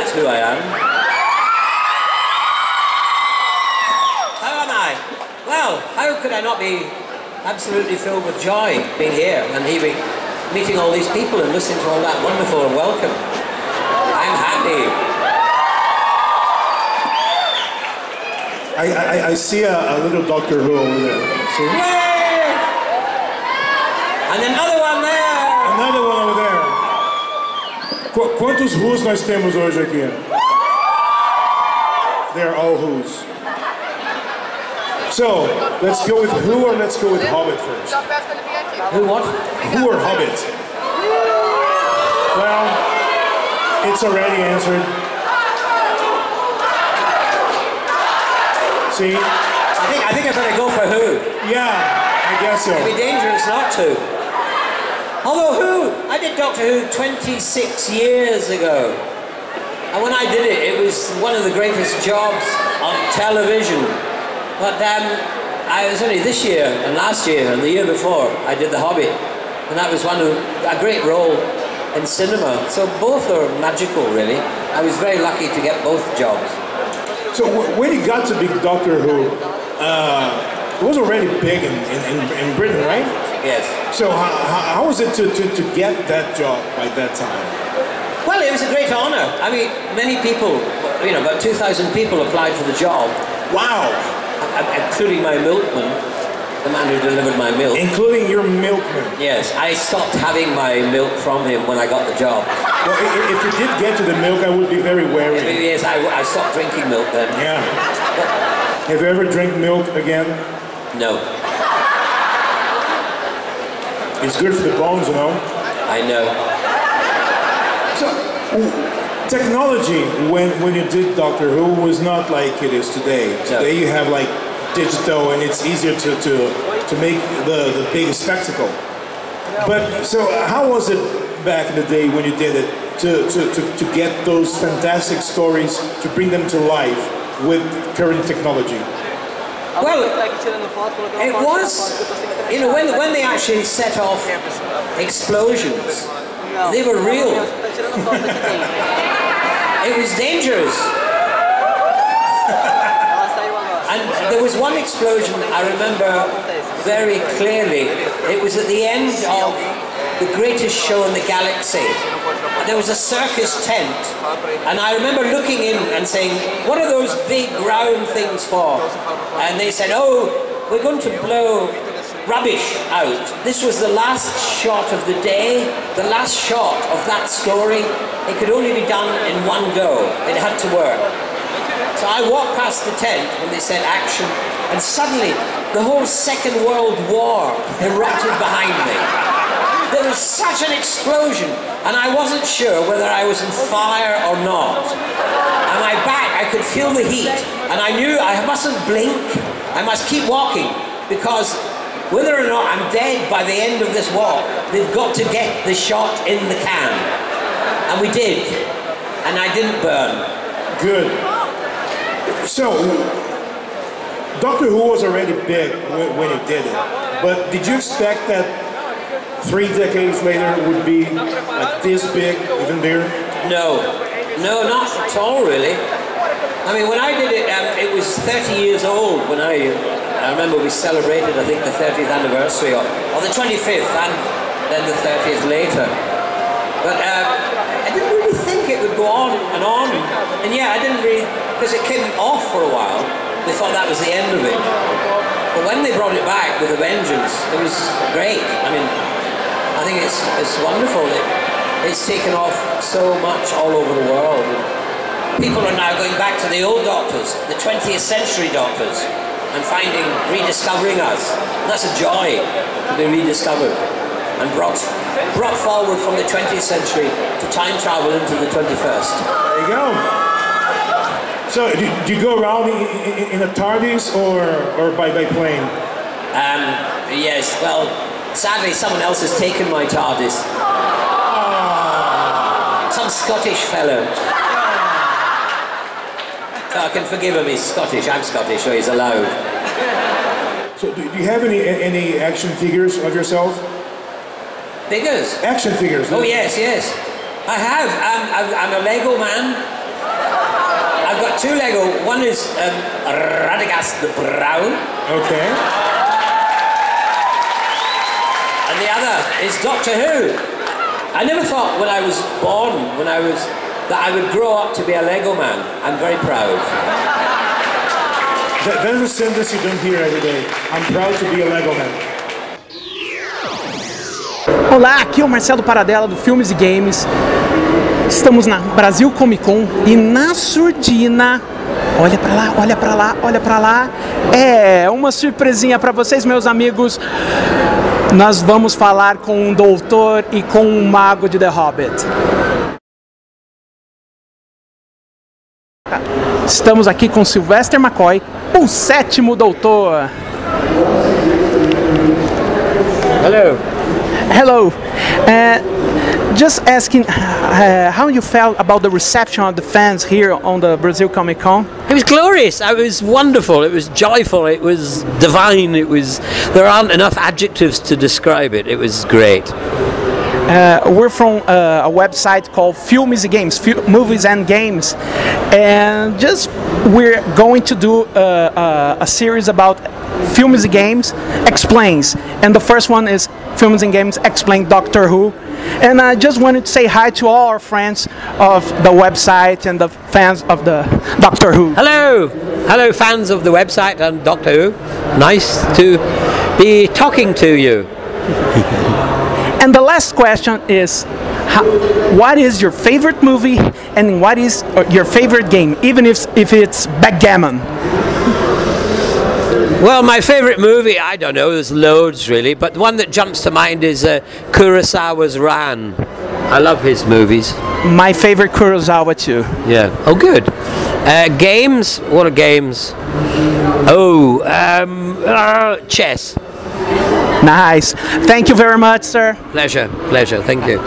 that's who I am. How am I? Well, how could I not be absolutely filled with joy being here and hearing, meeting all these people and listening to all that wonderful and welcome? I'm happy. I, I, I see a, a, little Doctor Who over there. Yay! And another one there! Another one over there. Qu- quantos Who's nós temos hoje aqui? They're all Who's. So, let's go with Who or let's go with Hobbit first? Who what? Who or Hobbit? Well, it's already answered. See? I think I think I better go for who. Yeah, I guess so. It'd be dangerous not to. Although who? I did Doctor Who 26 years ago. And when I did it, it was one of the greatest jobs on television. But um, I was only this year and last year and the year before I did The Hobbit. And that was one of a great role in cinema. So both are magical, really. I was very lucky to get both jobs. So when you got to be Doctor Who, uh, it was already big in, in, in Britain, right? Yes. So how, how, how was it to, to, to get that job by that time? Well, it was a great honour. I mean, many people, you know, about 2,000 people applied for the job, Wow! Uh, uh, including my milkman, the man who delivered my milk. Including your milkman. Yes, I stopped having my milk from him when I got the job. Well, if you did get to the milk, I would be very wary. Yes, I, I stopped drinking milk then. Yeah. Have you ever drank milk again? No, It's good for the bones, you know. I know. So, technology when when you did Doctor Who was not like it is today. Today you have like digital, and it's easier to to, to make the the big spectacle. But so, how was it back in the day when you did it to to, to, to get those fantastic stories to bring them to life with current technology? Well, it was, you know, when, when they actually set off explosions, they were real. It was dangerous. And there was one explosion I remember very clearly. It was at the end of the greatest show in the galaxy. There was a circus tent, and I remember looking in and saying, What are those big round things for? And they said, Oh, we're going to blow rubbish out. This was the last shot of the day, the last shot of that story. It could only be done in one go, it had to work. So I walked past the tent when they said action, and suddenly the whole Second World War erupted behind me. There was such an explosion, and I wasn't sure whether I was in fire or not. And my back, I could feel the heat, and I knew I mustn't blink, I must keep walking, because whether or not I'm dead by the end of this walk, they've got to get the shot in the can. And we did, and I didn't burn. Good. So, Doctor Who was already big when, he did it, but did you expect that three decades later would be like this big, even bigger? No, no, not at all, really. I mean, when I did it, um, it was 30 years old when I. I remember we celebrated, I think, the 30th anniversary, or, or the 25th, and then the 30th later. But um, I didn't really think it would go on and on. And yeah, I didn't really, because it came off for a while. They thought that was the end of it. But when they brought it back with a vengeance, it was great. I mean, I think it's, it's wonderful. It, it's taken off so much all over the world. People are now going back to the old doctors, the 20th century doctors, and finding, rediscovering us. And that's a joy to be rediscovered and brought, brought forward from the 20th century to time travel into the 21st. There you go. So, do, do you go around in, in, in a TARDIS or, or by, by plane? Um, yes, well, sadly, someone else has taken my TARDIS. Some Scottish fellow. So I can forgive him, he's Scottish. I'm Scottish, so he's allowed. So, do, you have any any action figures of yourself? Figures? Action figures. Oh, yes, yes. I have. I'm, I'm, I'm a Lego man. I've got two Lego. One is um, Radagast the Brown. Okay. And the other is Doctor Who. I never thought when I was born, when I was, that I would grow up to be a Lego man. I'm very proud. That, that's a sentence you don't hear every day. I'm proud to be a Lego man. Olá, aqui é o Marcelo Paradela do Filmes e Games. Estamos na Brasil Comic Con e na surdina. Olha pra lá, olha pra lá, olha pra lá. É uma surpresinha pra vocês, meus amigos. Nós vamos falar com um doutor e com um mago de The Hobbit. Estamos aqui com Sylvester McCoy, o sétimo doutor. Hello. Hello. Uh, just asking uh, how you felt about the reception of the fans here on the Brazil Comic Con. Was glorious. It was wonderful. It was joyful. It was divine. It was. There aren't enough adjectives to describe it. It was great. Uh, we're from uh, a website called Filmes e Games, Fil- Movies and Games, and just we're going to do uh, uh, a series about Filmes e Games explains, and the first one is Films and Games explain Doctor Who, and I just wanted to say hi to all our friends of the website and the fans of the Doctor Who. Hello, hello, fans of the website and Doctor Who. Nice to be talking to you. And the last question is, how, what is your favorite movie and what is uh, your favorite game, even if if it's backgammon? Well, my favourite movie, I don't know, there's loads really, but the one that jumps to mind is uh, Kurosawa's Ran. I love his movies. My favorite Kurosawa too. Yeah. Oh, good. Uh, games? What are games? Oh, um, uh, chess. Nice. Thank you very much, sir. Pleasure, pleasure. Thank you.